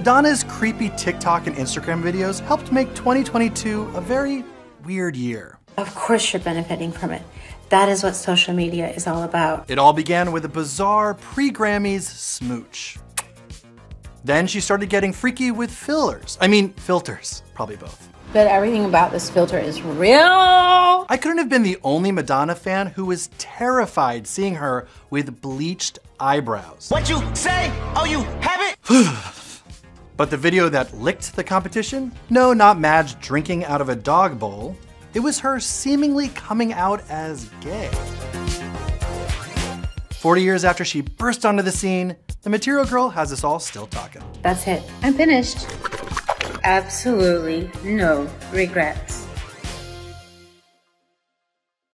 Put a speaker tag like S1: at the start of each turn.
S1: Madonna's creepy TikTok and Instagram videos helped make 2022 a very weird year.
S2: Of course, you're benefiting from it. That is what social media is all about.
S1: It all began with a bizarre pre Grammys smooch. Then she started getting freaky with fillers. I mean, filters. Probably both.
S2: But everything about this filter is real.
S1: I couldn't have been the only Madonna fan who was terrified seeing her with bleached eyebrows.
S3: What you say? Oh, you have it?
S1: but the video that licked the competition? No, not Madge drinking out of a dog bowl. It was her seemingly coming out as gay. 40 years after she burst onto the scene, the Material Girl has us all still talking.
S2: That's it. I'm finished. Absolutely no regrets.